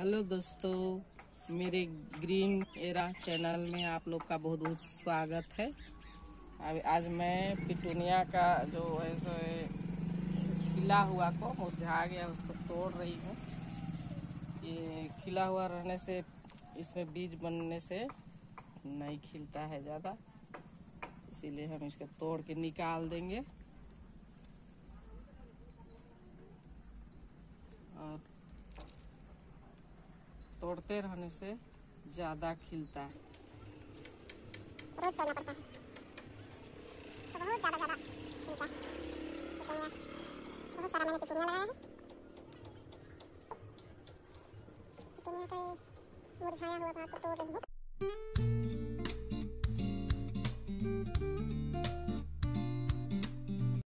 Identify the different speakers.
Speaker 1: Hello दोस्तों, मेरे green era channel में आप लोग का बहुत बहुत स्वागत है। अब आज मैं पिटूनिया का जो है सो खिला हुआ को मुरझा गया उसको तोड़ रही हूँ। ये खिला हुआ रहने से, इसमें बीज बनने से नहीं खिलता है ज़्यादा। इसीलिए हम इसको तोड़ के निकाल देंगे। तोड़ते रहने से ज़्यादा खिलता है।
Speaker 2: रोज करना पड़ता है। तो बहुत ज़्यादा ज़्यादा खिलता है। बहुत सारा मैंने पिटूनिया लगाया है। पिटूनिया का मुरझाया हुआ भाग को तोड़ रही हूँ।